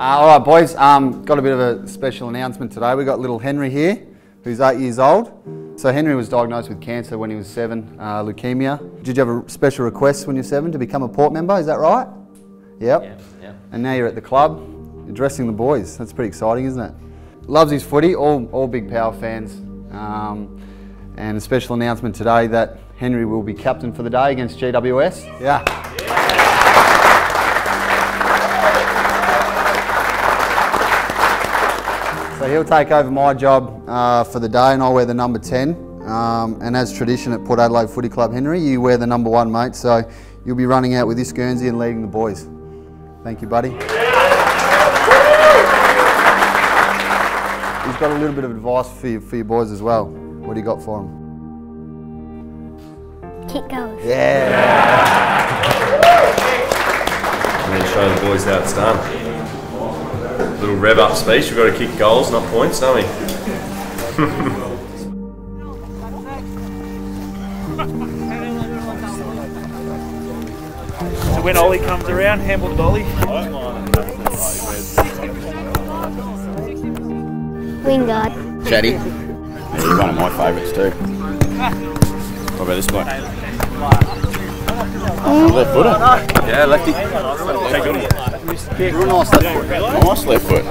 Uh, all right, boys. Um, got a bit of a special announcement today. We've got little Henry here, who's eight years old. So Henry was diagnosed with cancer when he was seven, uh, leukemia. Did you have a special request when you're seven to become a port member? Is that right? Yep. Yeah, yeah. And now you're at the club, addressing the boys. That's pretty exciting, isn't it? Loves his footy. All all big power fans. Um, and a special announcement today that Henry will be captain for the day against GWS. Yeah. So he'll take over my job uh, for the day and I'll wear the number 10. Um, and as tradition at Port Adelaide Footy Club, Henry, you wear the number one, mate. So you'll be running out with this Guernsey and leading the boys. Thank you, buddy. He's got a little bit of advice for you, for your boys as well. What do you got for them? Kick goals. Yeah. And then show the boys how it's done. Little rev up speech, we've got to kick goals, not points, don't we? So when Ollie comes around, handle the dolly. Wingard. Chatty. He's one of my favourites too. What about this bloke? Left footer. Yeah, lefty. Real nice left foot. Nice left foot.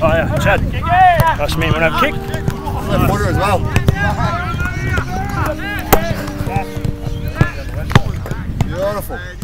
Oh yeah, Chad. Nice to meet when I have a kick. Left footer as well. Beautiful.